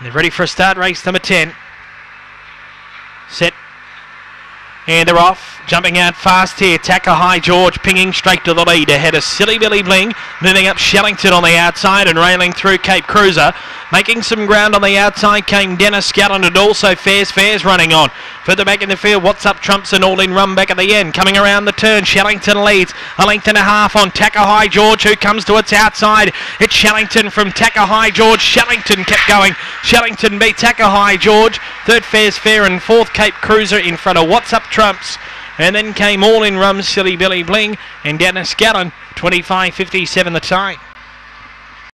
And they're ready for a start race number 10. Set. And they're off. Jumping out fast here. Tacker High George pinging straight to the lead. Ahead of Silly Billy Bling. Moving up Shellington on the outside and railing through Cape Cruiser. Making some ground on the outside came Dennis Scallon and also Fairs Fairs running on. Further back in the field, What's Up Trumps and All In Run back at the end. Coming around the turn, Shellington leads. A length and a half on Tacker High George who comes to its outside. It's Shellington from Tacker High George. Shellington kept going. Shellington beat Tacker High George. Third Fairs Fair and fourth Cape Cruiser in front of What's Up Trumps. And then came All In Rum, Silly Billy Bling and Dennis Scallon. 25.57 the time.